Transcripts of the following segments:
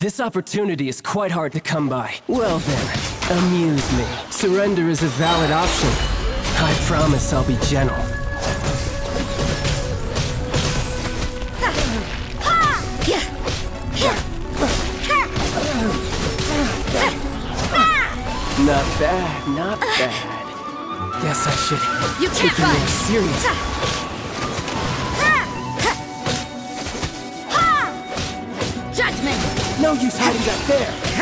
This opportunity is quite hard to come by. Well then, amuse me. Surrender is a valid option. I promise I'll be gentle. Not bad, not bad. Guess I should You take can't it more run. No use hiding back there.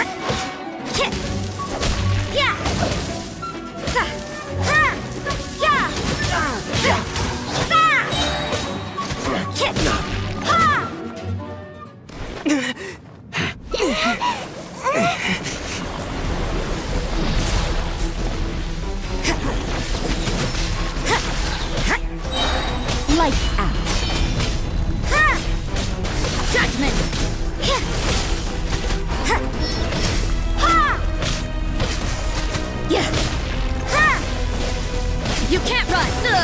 Lights can't run! Uh.